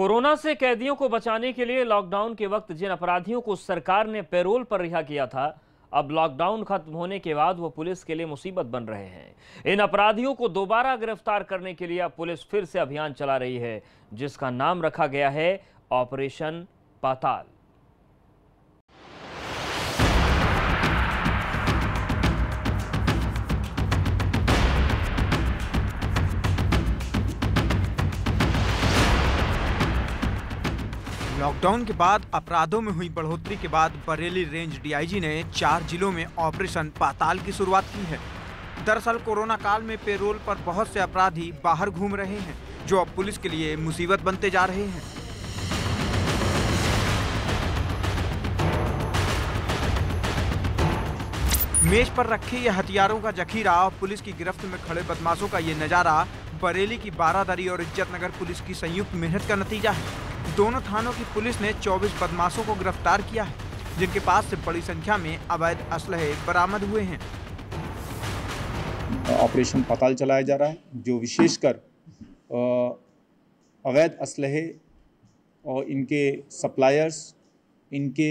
Corona से कैदियों को बचाने के लिए लॉकडाउन के वक्त जिन अपराधियों को सरकार ने पैरोल पर रिहा किया था, अब लॉकडाउन खत्म होने के बाद वो पुलिस के लिए मुसीबत बन रहे हैं। इन अपराधियों को दोबारा गिरफ़्तार करने के लिए अब पुलिस फिर से अभियान चला रही है, जिसका नाम रखा गया है ऑपरेशन पाताल। लॉकडाउन के बाद, अपराधों में हुई बढ़ोतरी के बाद बरेली रेंज डीआईजी ने चार जिलों में ऑपरेशन पाताल की शुरुआत की है। दरअसल कोरोना काल में पेरोल पर बहुत से अपराधी बाहर घूम रहे हैं, जो अब पुलिस के लिए मुसीबत बनते जा रहे हैं। मेज पर रखे ये हथियारों का जखीरा और पुलिस की गिरफ्त में खड़े बदमाशों का ये नज़ारा बरेली की बारादरी और इज्जतनगर पुलिस की संयुक्त मेहनत का नतीजा है। दोनों थानों की पुलिस ने 24 बदमाशों को गिरफ़्तार किया है, जिनके पास से बड़ी संख्या में अवैध असलहे बरामद हुए हैं। ऑपरेशन पताल चलाया जा रहा है, जो विशेषकर अवैध असलहे और इनके सप्लायर्स इनके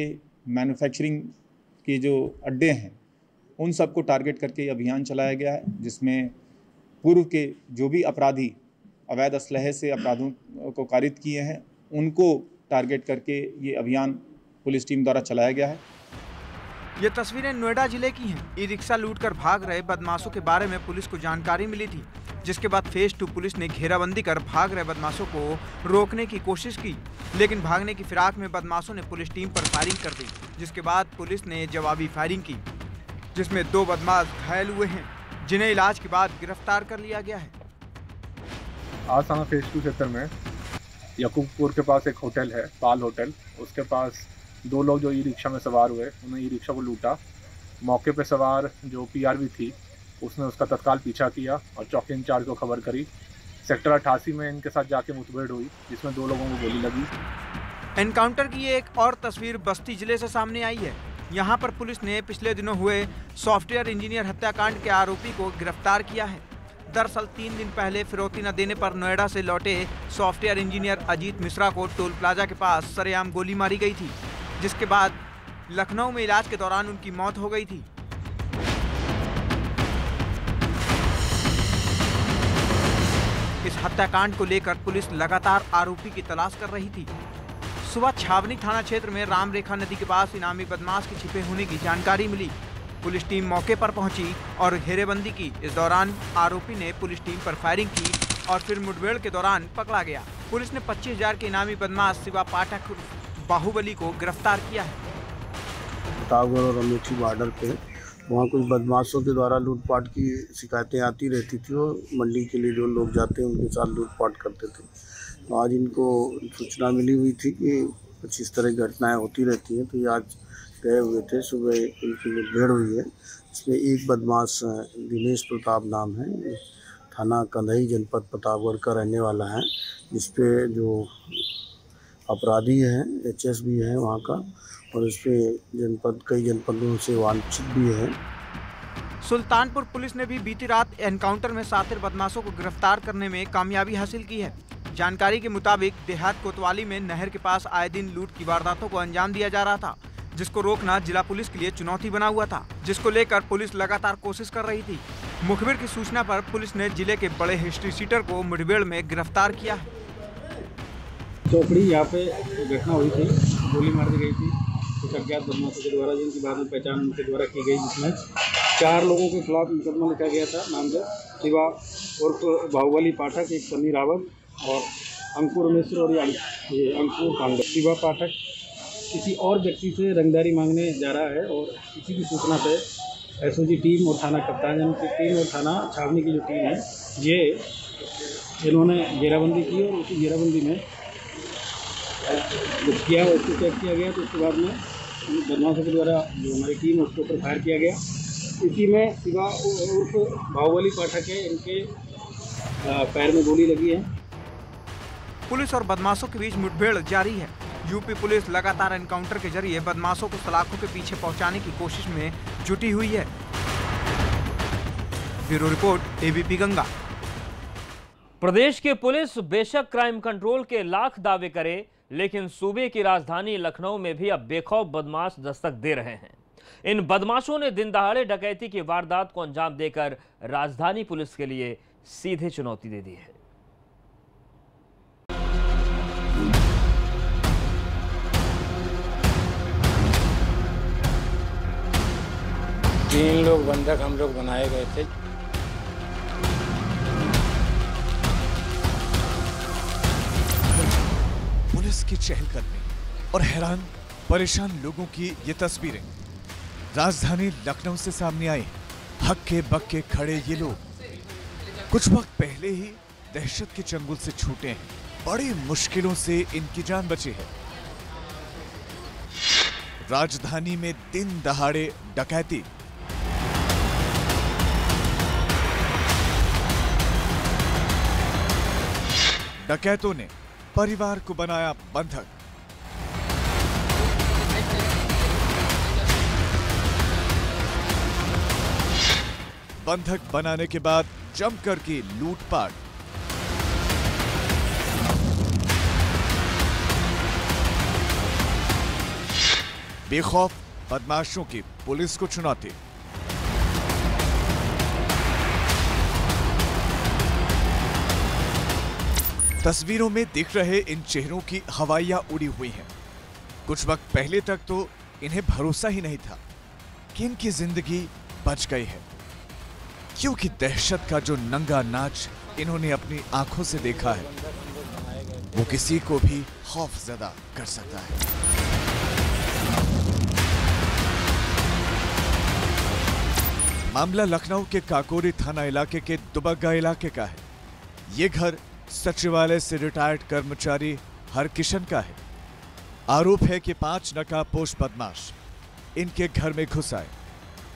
मैन्युफैक्चरिंग के जो अड्डे हैं, उन सबको टारगेट करके अभियान चलाया गया है, जिसमें पूर्व के जो भी अपराधी अवैध असलहे से अपराधों को कारित किए हैं उनको टारगेट करके ये अभियान पुलिस टीम द्वारा चलाया गया है। ये तस्वीरें नोएडा ज़िले की हैं। ई रिक्शा लूट कर भाग रहे बदमाशों के बारे में पुलिस को जानकारी मिली थी जिसके बाद फ़ेज़ टू पुलिस ने घेराबंदी कर भाग रहे बदमाशों को रोकने की कोशिश की। लेकिन भागने की फिराक में बदमाशों ने पुलिस टीम पर फायरिंग कर दी जिसके बाद पुलिस ने जवाबी फायरिंग की जिसमें दो बदमाश घायल हुए हैं जिन्हें इलाज के बाद गिरफ़्तार कर लिया गया है। आज थाना फ़ेज़ टू क्षेत्र में यकूबपुर के पास एक होटल है, पाल होटल। उसके पास दो लोग जो ई रिक्शा में सवार हुए, उन्होंने ई रिक्शा को लूटा। मौके पर सवार जो पीआरबी थी, उसने उसका तत्काल पीछा किया और चौकी इंचार्ज को खबर करी। सेक्टर अट्ठासी में इनके साथ जाके मुठभेड़ हुई, जिसमें दो लोगों को गोली लगी। एनकाउंटर की एक और तस्वीर बस्ती ज़िले से सामने आई है। यहाँ पर पुलिस ने पिछले दिनों हुए सॉफ्टवेयर इंजीनियर हत्याकांड के आरोपी को गिरफ़्तार किया है। दरअसल तीन दिन पहले फिरौती न देने पर नोएडा से लौटे सॉफ्टवेयर इंजीनियर अजीत मिश्रा को टोल प्लाजा के पास सरेआम गोली मारी गई थी, जिसके बाद लखनऊ में इलाज के दौरान उनकी मौत हो गई थी। इस हत्याकांड को लेकर पुलिस लगातार आरोपी की तलाश कर रही थी। सुबह छावनी थाना क्षेत्र में राम रेखा नदी के पास इनामी बदमाश के छिपे होने की जानकारी मिली। पुलिस टीम मौके पर पहुँची और घेरेबंदी की। इस दौरान आरोपी ने पुलिस टीम पर फायरिंग की और फिर मुठभेड़ के दौरान पकड़ा गया। पुलिस ने पच्चीस हज़ार के इनामी बदमाश शिवा पाठक बाहुबली को गिरफ़्तार किया है। प्रतापगढ़ और अमेठी बॉर्डर पे वहाँ कुछ बदमाशों के द्वारा लूटपाट की शिकायतें आती रहती थी और मंडी के लिए जो लोग जाते हैं, उनके साथ लूटपाट करते थे। तो आज इनको सूचना मिली हुई थी कि कुछ इस तरह की घटनाएँ होती रहती हैं। तो ये आज गए हुए थे, सुबह इनकी मुठभेड़ हुई है, इसमें एक बदमाश दिनेश प्रताप नाम है। थाना कंधई जनपद प्रतापगढ़ का रहने वाला है, जिसपे जो अपराधी हैं एच एस भी है वहाँ का, और इस पे जनपद, कई जनपदों से वांछित भी है। सुल्तानपुर पुलिस ने भी बीती रात एनकाउंटर में सातिर बदमाशों को गिरफ़्तार करने में कामयाबी हासिल की है। जानकारी के मुताबिक देहात कोतवाली में नहर के पास आए दिन लूट की वारदातों को अंजाम दिया जा रहा था। जिसको रोकना जिला पुलिस के लिए चुनौती बना हुआ था, जिसको लेकर पुलिस लगातार कोशिश कर रही थी। मुखबिर की सूचना पर पुलिस ने ज़िले के बड़े हिस्ट्री सीटर को मुठभेड़ में गिरफ़्तार किया है। चौकड़ी यहाँ पे घटना हुई थी। गोली मार दी गई थी। कुछ अज्ञात बदमाशों के द्वारा, जिनकी बाद में पहचान उनके द्वारा की गई जिसमें चार लोगों के खिलाफ मुकदमा लिखा गया था। नामजद शिवा उर्फ़ बाहुबली पाठक, एक सनी रावत और अंकुर मिश्र और ये अंकुर पांडे। शिवा पाठक किसी और व्यक्ति से रंगदारी मांगने जा रहा है और इसी की सूचना पे एसओजी टीम और थाना कप्तान की टीम और थाना छावनी की जो टीम है, ये इन्होंने घेराबंदी की और उसी घेराबंदी में कुछ किया उसको चेक किया गया तो उसके बाद में बदमाशों के द्वारा जो हमारी टीम है, उसके ऊपर फायर किया गया। इसी में सिवा उर्फ़ बाहुबली पाठक है, इनके पैर में गोली लगी है। पुलिस और बदमाशों के बीच मुठभेड़ जारी है। यूपी पुलिस लगातार एनकाउंटर के ज़रिए बदमाशों को सलाखों के पीछे पहुँचाने की कोशिश में जुटी हुई है। Bureau report, ABP Ganga. प्रदेश की पुलिस बेशक क्राइम कंट्रोल के लाख दावे करे, लेकिन सूबे की राजधानी लखनऊ में भी अब बेखौफ बदमाश दस्तक दे रहे हैं। इन बदमाशों ने दिन दहाड़े डकैती की वारदात को अंजाम देकर राजधानी पुलिस के लिए सीधे चुनौती दे दी है। तीन लोग बंधक हम लोग बनाए गए थे। पुलिस की चहलकदमी और हैरान, परेशान लोगों की ये तस्वीरें। राजधानी लखनऊ से सामने आई। हक्के बक्के खड़े ये लोग। कुछ वक्त पहले ही दहशत के चंगुल से छूटे हैं। बड़ी मुश्किलों से इनकी जान बची है। राजधानी में दिन दहाड़े डकैती। डकैतों ने परिवार को बनाया बंधक। बंधक बनाने के बाद जमकर की लूटपाट। बेखौफ बदमाशों की पुलिस को चुनौती। तस्वीरों में दिख रहे इन चेहरों की हवाइयाँ उड़ी हुई हैं। कुछ वक्त पहले तक तो इन्हें भरोसा ही नहीं था कि इनकी ज़िंदगी बच गई है। क्योंकि दहशत का जो नंगा नाच इन्होंने अपनी आँखों से देखा है, वो किसी को भी खौफ ज़्यादा कर सकता है। मामला लखनऊ के काकोरी थाना इलाके के दुबग्गा इलाके का है। ये घर सचिवालय से रिटायर्ड कर्मचारी हरकिशन का है। आरोप है कि पाँच नकाबपोश बदमाश इनके घर में घुस आए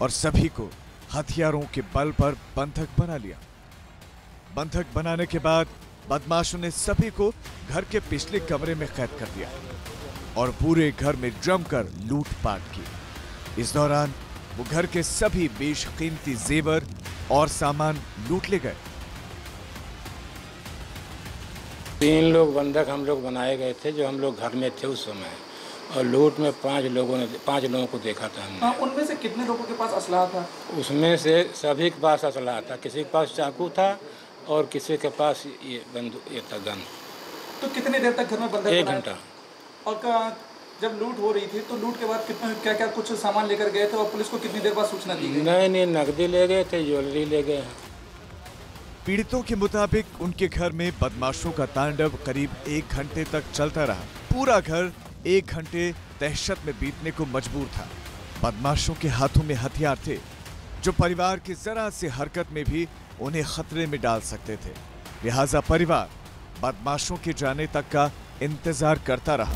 और सभी को हथियारों के बल पर बंधक बना लिया। बंधक बनाने के बाद बदमाशों ने सभी को घर के पिछले कमरे में कैद कर दिया और पूरे घर में जमकर लूटपाट की। इस दौरान वो घर के सभी बेशकीमती जेवर और सामान लूट ले गए। तीन लोग बंधक हम लोग बनाए गए थे जो हम लोग घर में थे उस समय। और लूट में पाँच लोगों ने पाँच लोगों को देखा था हमने। हाँ, उनमें से कितने लोगों के पास असलाह था? उसमें से सभी के पास असला था। किसी के पास चाकू था और किसी के पास ये बंदूक ये था गन। तो कितने देर तक घर में बंधक एक घंटा। और का, जब लूट हो रही थी तो लूट के बाद कितने क्या क्या कुछ सामान लेकर गए थे और पुलिस को कितनी देर बाद सूचना दी गई? नहीं नहीं नकदी ले गए थे ज्वेलरी ले गए। हैं पीड़ितों के मुताबिक उनके घर में बदमाशों का तांडव करीब एक घंटे तक चलता रहा। पूरा घर एक घंटे दहशत में बीतने को मजबूर था। बदमाशों के हाथों में हथियार थे, जो परिवार की जरा सी हरकत में भी उन्हें खतरे में डाल सकते थे। लिहाजा परिवार बदमाशों के जाने तक का इंतज़ार करता रहा।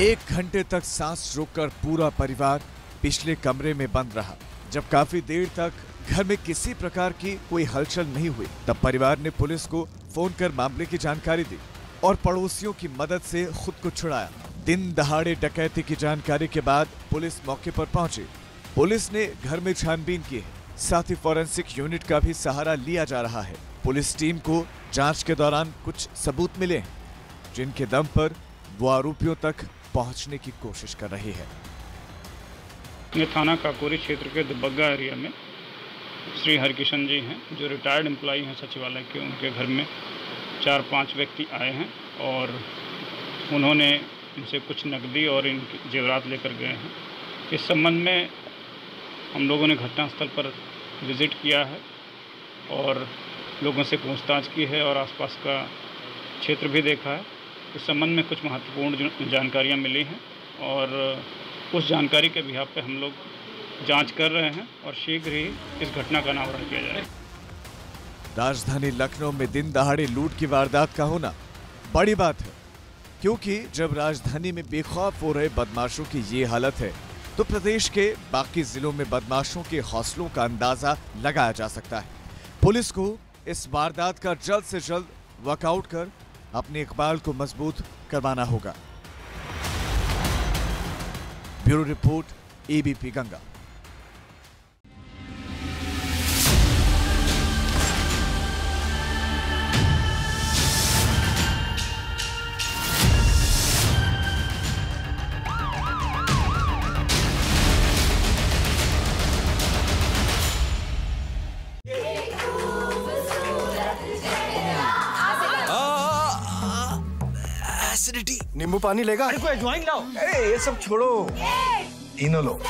एक घंटे तक सांस रोककर पूरा परिवार पिछले कमरे में बंद रहा। जब काफ़ी देर तक घर में किसी प्रकार की कोई हलचल नहीं हुई, तब परिवार ने पुलिस को फ़ोन कर मामले की जानकारी दी और पड़ोसियों की मदद से खुद को छुड़ाया। दिन दहाड़े डकैती की जानकारी के बाद पुलिस मौके पर पहुँची। पुलिस ने घर में छानबीन की है। साथ ही फॉरेंसिक यूनिट का भी सहारा लिया जा रहा है। पुलिस टीम को जाँच के दौरान कुछ सबूत मिले हैं, जिनके दम पर वो आरोपियों तक पहुँचने की कोशिश कर रही है। ये थाना काकोरी क्षेत्र के दुबग्गा एरिया में श्री हरकिशन जी हैं, जो रिटायर्ड एम्प्लॉई हैं सचिवालय के, उनके घर में चार पाँच व्यक्ति आए हैं और उन्होंने इनसे कुछ नकदी और इनके जेवरात लेकर गए हैं। इस संबंध में हम लोगों ने घटनास्थल पर विज़िट किया है और लोगों से पूछताछ की है और आसपास का क्षेत्र भी देखा है। इस संबंध में कुछ महत्वपूर्ण जानकारियाँ मिली हैं और उस जानकारी के बिहार पे हम लोग जाँच कर रहे हैं और शीघ्र ही इस घटना का अनावरण किया जाएगा राजधानी लखनऊ में दिन दहाड़े लूट की वारदात का होना बड़ी बात है, क्योंकि जब राजधानी में बेखौफ हो रहे बदमाशों की ये हालत है तो प्रदेश के बाकी जिलों में बदमाशों के हौसलों का अंदाज़ा लगाया जा सकता है। पुलिस को इस वारदात का जल्द से जल्द वर्कआउट कर अपने इकबाल को मज़बूत करवाना होगा। ब्यूरो रिपोर्ट एबीपी गंगा नींबू पानी लेगा। अरे कोई अजवाइन लाओ। अरे ये सब छोड़ो। इनो लो।